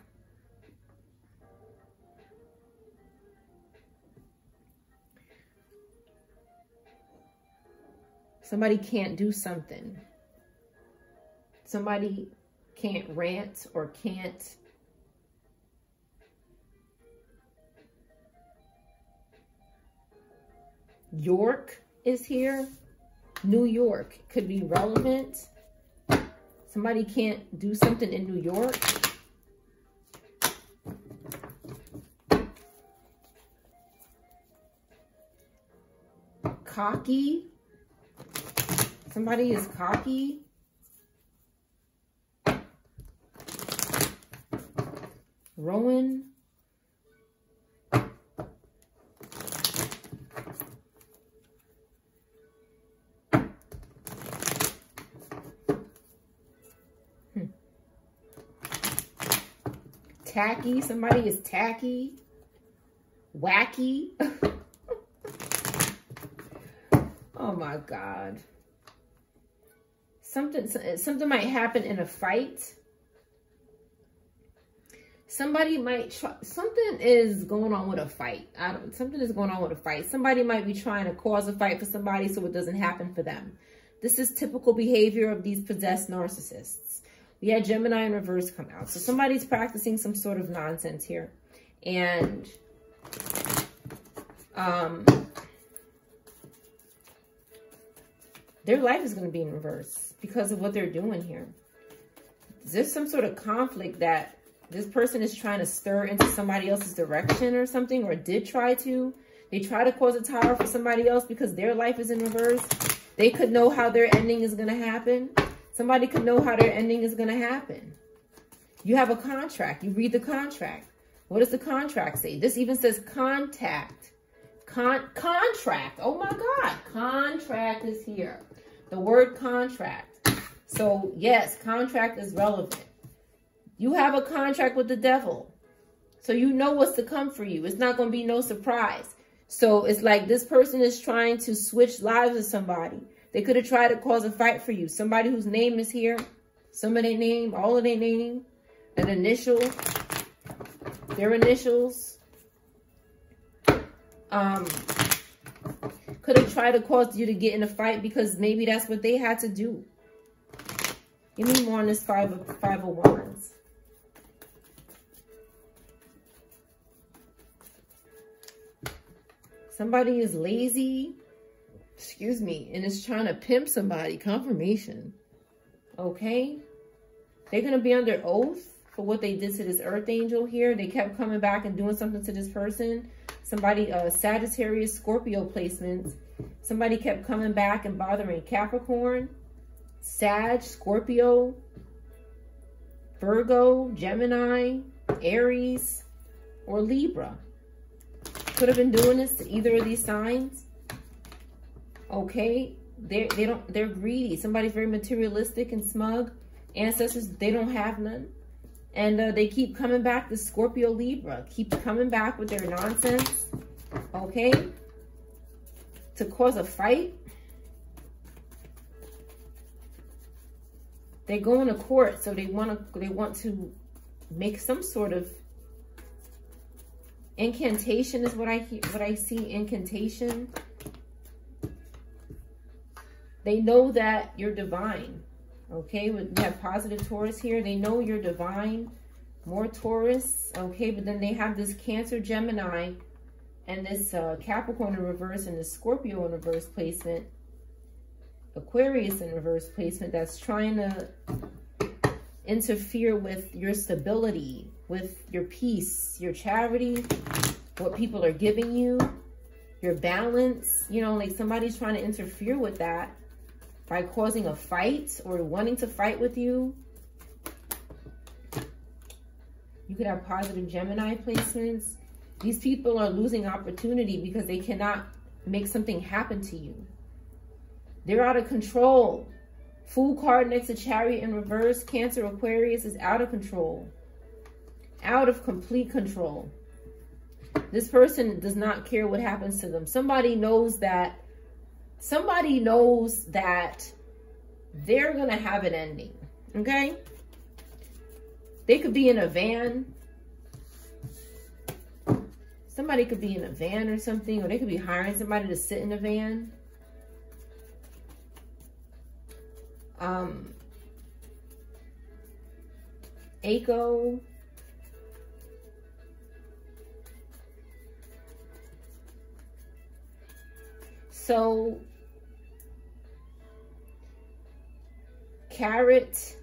Somebody can't do something. Somebody can't rant or can't York is here. New York could be relevant. Somebody can't do something in New York. Cocky Somebody is cocky. Rowan. Hmm. Tacky. Somebody is tacky. Wacky. oh my God something something might happen in a fight. Somebody might try something is going on with a fight. I don't something is going on with a fight. Somebody might be trying to cause a fight for somebody so it doesn't happen for them. This is typical behavior of these possessed narcissists. We had gemini in reverse come out. So somebody's practicing some sort of nonsense here. And um their life is going to be in reverse because of what they're doing here. Is there some sort of conflict that this person is trying to stir into somebody else's direction or something, or did try to? They try to cause a tower for somebody else because their life is in reverse. They could know how their ending is going to happen. Somebody could know how their ending is going to happen. You have a contract. You read the contract. What does the contract say? This even says contact. Con contract. Oh my God. Contract is here. The word contract. So yes, contract is relevant. You have a contract with the devil. So you know what's to come for you. It's not going to be no surprise. So it's like this person is trying to switch lives with somebody. They could have tried to cause a fight for you. Somebody whose name is here. Some of their name, all of their name, an initial, their initials. Um, could have tried to cause you to get in a fight because maybe that's what they had to do. Give me more on this five of, five of wands. Somebody is lazy, excuse me, and is trying to pimp somebody. Confirmation. Okay? They're going to be under oath for what they did to this earth angel here. They kept coming back and doing something to this person somebody, uh, Sagittarius, Scorpio placements. Somebody kept coming back and bothering Capricorn, Sag, Scorpio, Virgo, Gemini, Aries, or Libra. Could have been doing this to either of these signs. Okay, they're, they don't they're greedy. Somebody's very materialistic and smug. ancestors, they don't have none. And uh, they keep coming back, the Scorpio Libra, keep coming back with their nonsense, okay? To cause a fight. They go into court, so they want to they want to make some sort of incantation is what I what I see incantation. They know that you're divine. Okay, we have positive Taurus here. They know you're divine. More Taurus. Okay, but then they have this Cancer Gemini and this uh, Capricorn in reverse and this Scorpio in reverse placement. Aquarius in reverse placement that's trying to interfere with your stability, with your peace, your charity, what people are giving you, your balance. You know, like somebody's trying to interfere with that by causing a fight or wanting to fight with you. You could have positive Gemini placements. These people are losing opportunity because they cannot make something happen to you. They're out of control. Fool card next to Chariot in reverse. Cancer Aquarius is out of control. Out of complete control. This person does not care what happens to them. Somebody knows that somebody knows that they're going to have an ending. Okay? They could be in a van. Somebody could be in a van or something, or they could be hiring somebody to sit in a van. Um, ACO. So, carrot,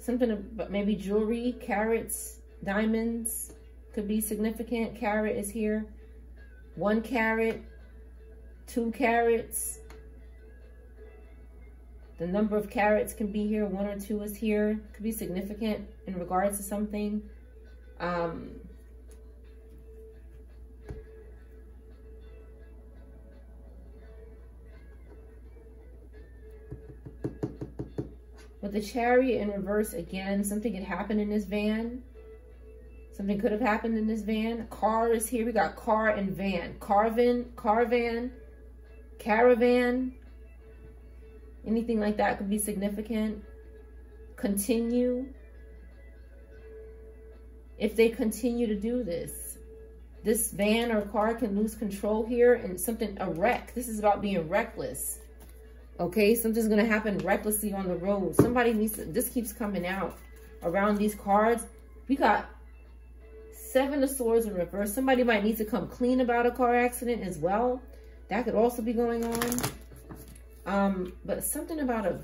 something about maybe jewelry, carats, diamonds could be significant. Carrot is here. One carat, two carats, the number of carats can be here. One or two is here. Could be significant in regards to something. Um, with the chariot in reverse again, something had happened in this van. Something could have happened in this van. Car is here. We got car and van. Carvan, caravan, caravan, Anything like that could be significant. Continue. If they continue to do this, this van or car can lose control here and something, a wreck. This is about being reckless. Okay, something's going to happen recklessly on the road. Somebody needs to, this keeps coming out around these cards. We got seven of swords in reverse. Somebody might need to come clean about a car accident as well. That could also be going on. Um, but something about a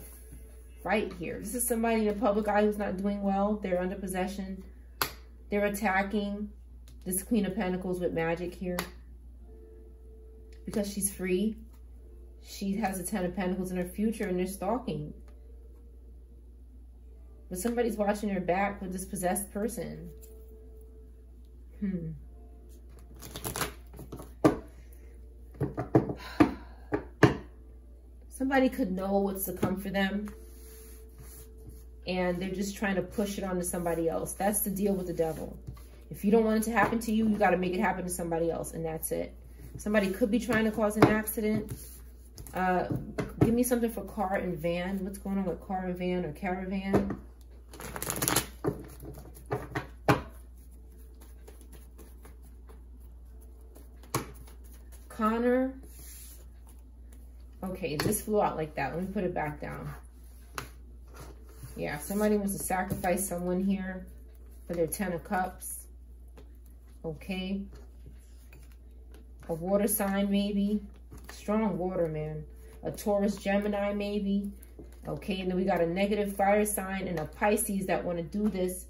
fight here. This is somebody in the public eye who's not doing well. They're under possession. They're attacking this Queen of Pentacles with magic here. Because she's free. She has a Ten of Pentacles in her future and they're stalking. But somebody's watching her back with this possessed person. Hmm. Somebody could know what's to come for them and they're just trying to push it onto somebody else. That's the deal with the devil. If you don't want it to happen to you, you got to make it happen to somebody else, and that's it. Somebody could be trying to cause an accident. Uh, give me something for car and van. What's going on with car and van or caravan? Connor Okay, this flew out like that. Let me put it back down. Yeah, somebody wants to sacrifice someone here for their Ten of Cups. Okay. A water sign, maybe. Strong water, man. A Taurus Gemini, maybe. Okay, and then we got a negative fire sign and a Pisces that want to do this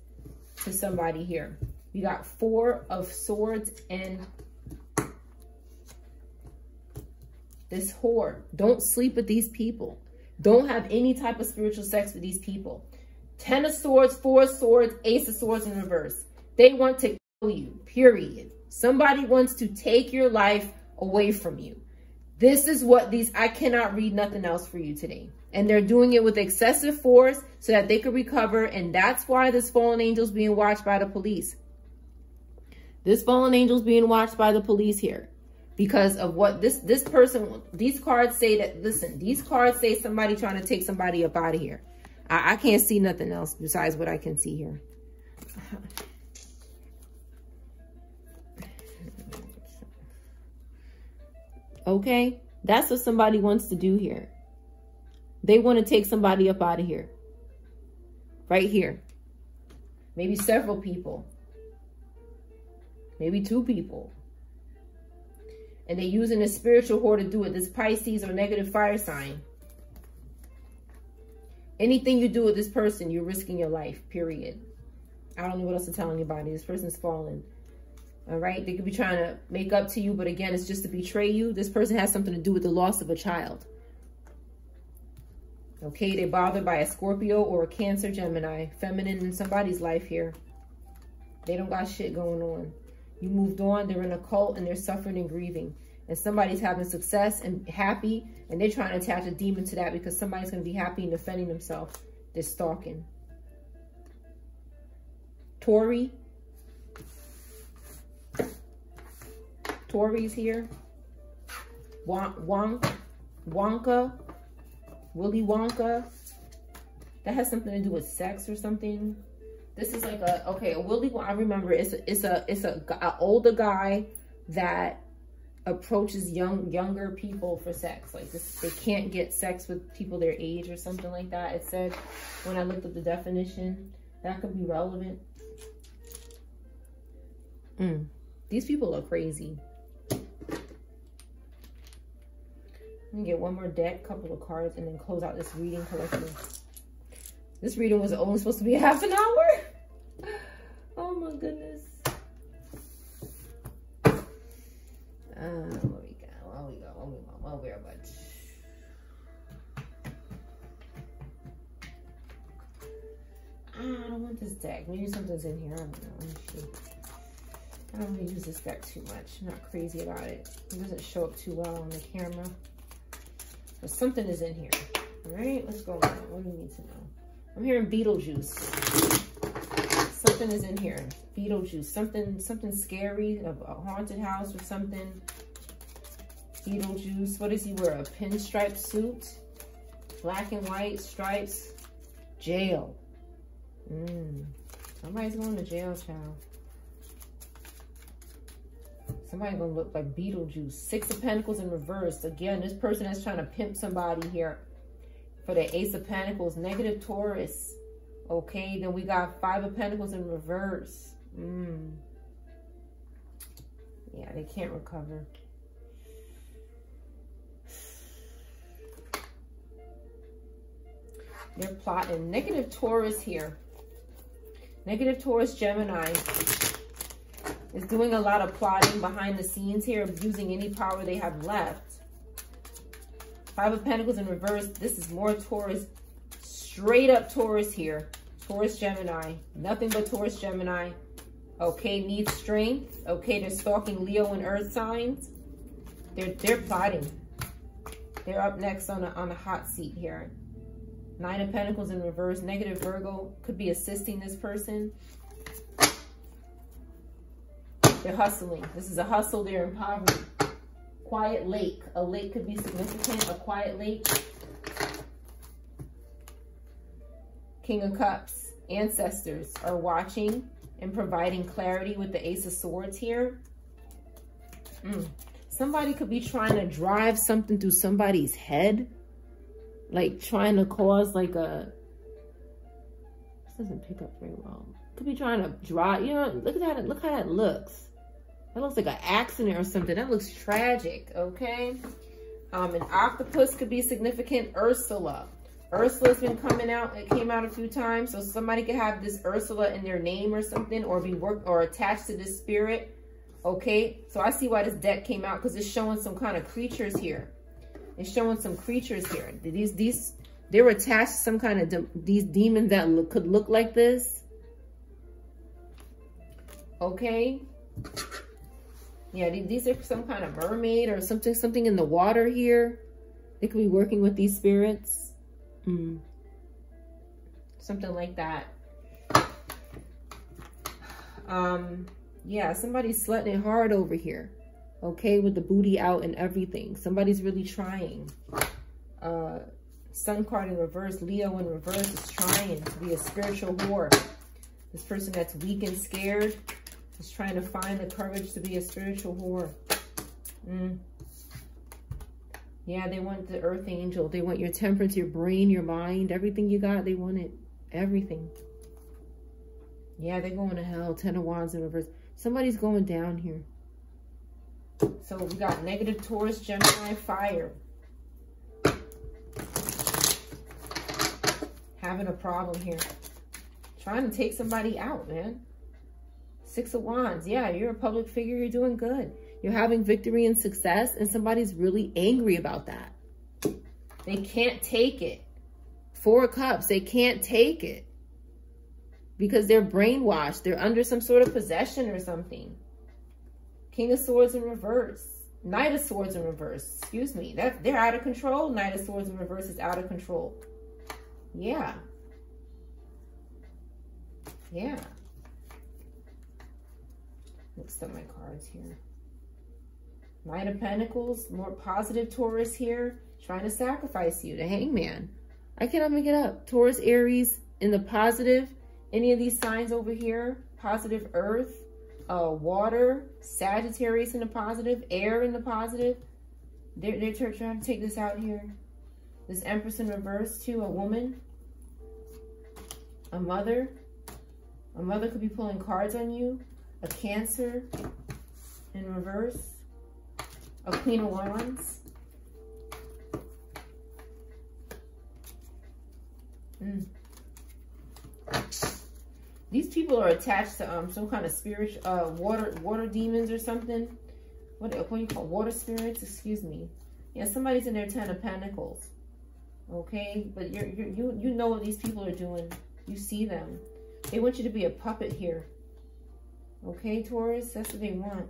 to somebody here. We got four of swords and this whore. Don't sleep with these people. Don't have any type of spiritual sex with these people. Ten of swords, four of swords, ace of swords in reverse. They want to kill you, period. Somebody wants to take your life away from you. This is what these, I cannot read nothing else for you today. And they're doing it with excessive force so that they could recover. And that's why this fallen angel is being watched by the police. This fallen angel is being watched by the police here because of what this this person these cards say that listen these cards say somebody trying to take somebody up out of here. I, I can't see nothing else besides what i can see here. Okay? That's what somebody wants to do here. They want to take somebody up out of here. Right here. Maybe several people. Maybe two people and they're using a spiritual whore to do it. This Pisces or negative fire sign. Anything you do with this person, you're risking your life, period. I don't know what else to tell anybody. This person's fallen. All right? They could be trying to make up to you, but again, it's just to betray you. This person has something to do with the loss of a child. Okay, they're bothered by a Scorpio or a Cancer Gemini. Feminine in somebody's life here. They don't got shit going on. You moved on. They're in a cult and they're suffering and grieving. And somebody's having success and happy. And they're trying to attach a demon to that because somebody's going to be happy and defending themselves. They're stalking. Tori. Tori's here. Won Wonk, Wonka. Willy Wonka. That has something to do with sex or something. This is like a, okay, a Willy I remember it's a, it's a, it's a, a older guy that approaches young, younger people for sex. Like this, they can't get sex with people their age or something like that. It said when I looked at the definition, that could be relevant. Mm. These people are crazy. Let me get one more deck, couple of cards, and then close out this reading collection. This reading was only supposed to be half an hour. Oh my goodness. Uh, what we got? What we got? What we got? What we got? What? I don't want this deck. Maybe something's in here. I don't know. I don't really use this deck too much. I'm not crazy about it. It doesn't show up too well on the camera. But something is in here. All right, let's go on. What do we need to know? I'm hearing Beetlejuice. Something is in here. Beetlejuice. Something something scary. A, a haunted house or something. Beetlejuice. What does he wear? A pinstripe suit. Black and white stripes. Jail. Mm. Somebody's going to jail, child. Somebody gonna look like Beetlejuice. Six of Pentacles in reverse. Again, this person is trying to pimp somebody here for the Ace of Pentacles, negative Taurus. Okay, then we got Five of Pentacles in reverse. Mm. Yeah, they can't recover. They're plotting. Negative Taurus here. Negative Taurus Gemini is doing a lot of plotting behind the scenes here, using any power they have left. Five of Pentacles in reverse. This is more Taurus. Straight up Taurus here. Taurus Gemini. Nothing but Taurus Gemini. Okay, needs strength. Okay, they're stalking Leo and Earth signs. They're they're plotting. They're up next on a on a hot seat here. Nine of Pentacles in reverse. Negative Virgo could be assisting this person. They're hustling. This is a hustle. They're in poverty. Quiet lake. A lake could be significant. A quiet lake. King of Cups. Ancestors are watching and providing clarity with the Ace of Swords here. Mm. Somebody could be trying to drive something through somebody's head. Like trying to cause like a... This doesn't pick up very well. Could be trying to drive, you know, look at that, look how that looks. That looks like an accident or something. That looks tragic, okay? Um, an octopus could be significant. Ursula. Ursula's been coming out. It came out a few times. So somebody could have this Ursula in their name or something or be worked or attached to this spirit. Okay, so I see why this deck came out because it's showing some kind of creatures here. It's showing some creatures here. These, these, they're attached to some kind of, de these demons that look, could look like this. Okay. Yeah, these are some kind of mermaid or something, something in the water here. They could be working with these spirits. Mm. Something like that. Um, yeah, somebody's slutting it hard over here. Okay, with the booty out and everything. Somebody's really trying. Uh, Sun card in reverse, Leo in reverse is trying to be a spiritual whore. This person that's weak and scared is trying to find the courage to be a spiritual whore. Mm. Yeah, they want the earth angel. They want your temperance, your brain, your mind, everything you got. They want it. Everything. Yeah, they're going to hell. Ten of Wands in reverse. Somebody's going down here. So we got negative Taurus, Gemini, fire. Having a problem here. Trying to take somebody out, man. Six of Wands. Yeah, you're a public figure. You're doing good. You're having victory and success, and somebody's really angry about that. They can't take it. Four of Cups. They can't take it. Because they're brainwashed. They're under some sort of possession or something. King of Swords in reverse. Knight of Swords in reverse. Excuse me. That They're out of control. Knight of Swords in reverse is out of control. Yeah. Yeah. Mixed up my cards here. Knight of Pentacles, more positive Taurus here, trying to sacrifice you. to Hangman. I cannot make it up. Taurus, Aries, in the positive. Any of these signs over here, positive Earth, uh, water, Sagittarius in the positive, air in the positive. They're, they're trying to take this out here. This Empress in reverse too, a woman, a mother. A mother could be pulling cards on you. A Cancer in reverse. A Queen of Wands. Mm. These people are attached to um some kind of spirit, uh, water water demons or something. What, what do you call water spirits? Excuse me. Yeah, somebody's in their Ten of Pentacles. Okay, but you're you you know what these people are doing. You see them. They want you to be a puppet here. Okay, Taurus, that's what they want.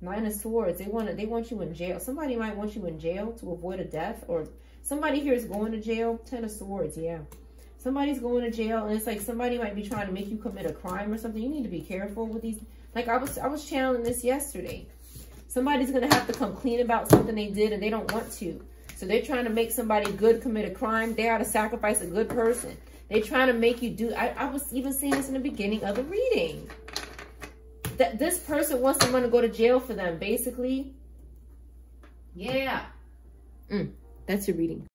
Nine of Swords. They want to, they want you in jail. Somebody might want you in jail to avoid a death, or somebody here is going to jail. Ten of Swords, yeah somebody's going to jail and it's like somebody might be trying to make you commit a crime or something. You need to be careful with these. Like I was, I was channeling this yesterday. Somebody's to have to come clean about something they did and they don't want to. So they're trying to make somebody good commit a crime. They ought to sacrifice a good person. They're trying to make you do. I, I was even saying this in the beginning of the reading. That this person wants someone to go to jail for them, basically. Yeah. Mm, that's your reading.